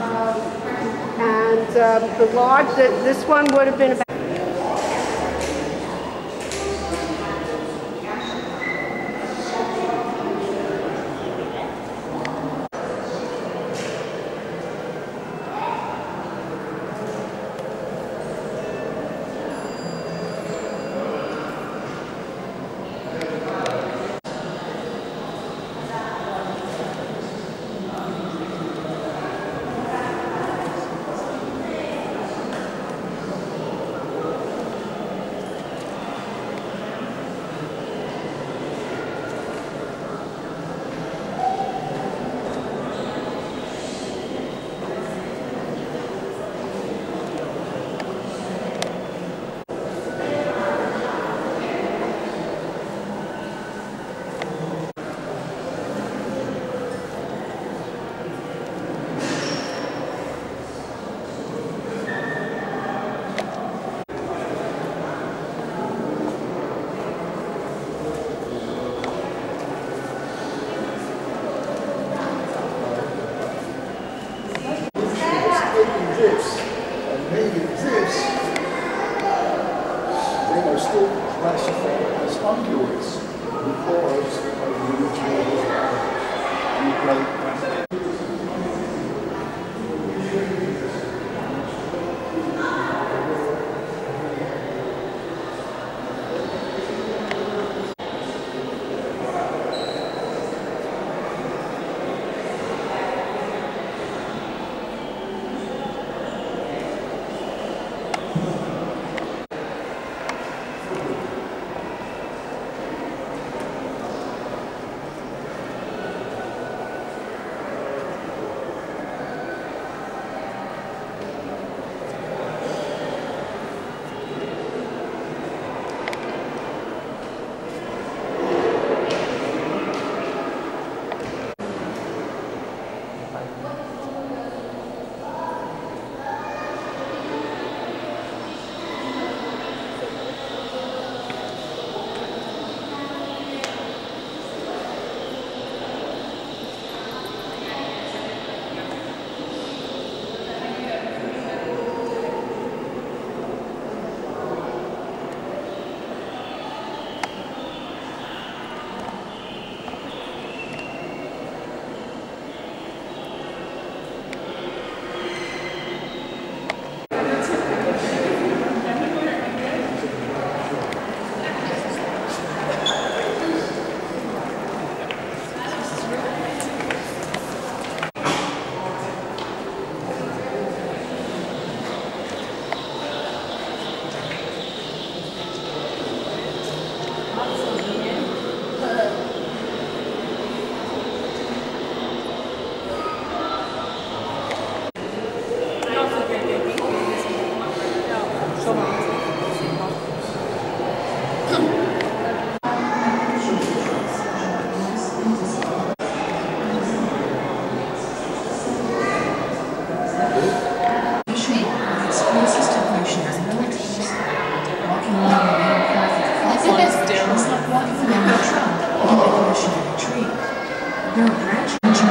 Um, and um, the lodge that this one would have been about match.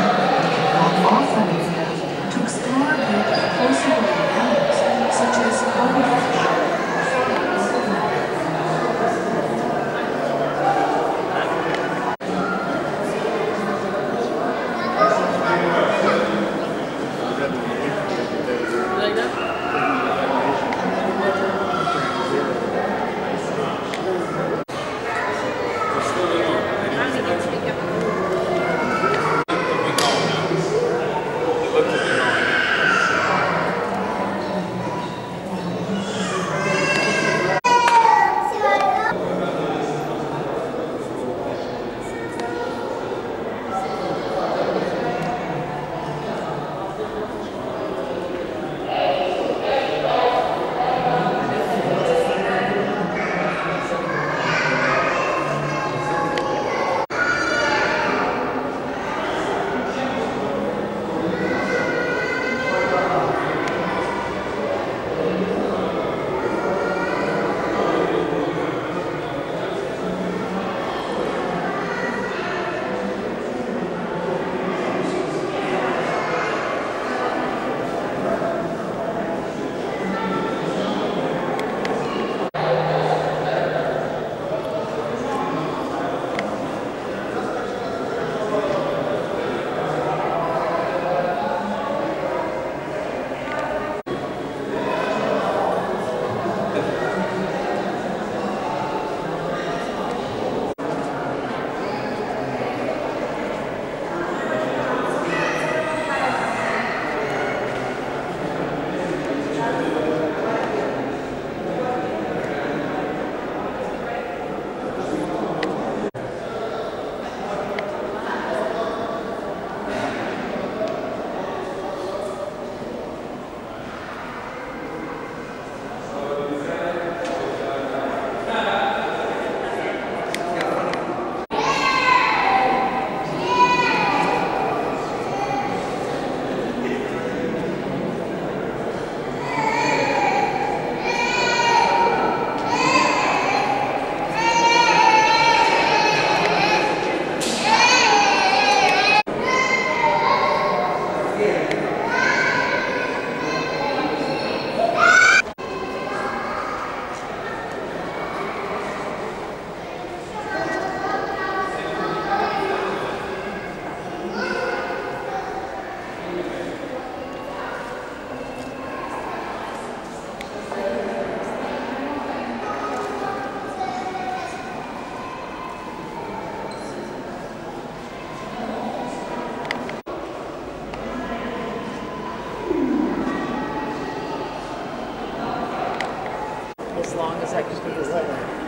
as long as I can put this in.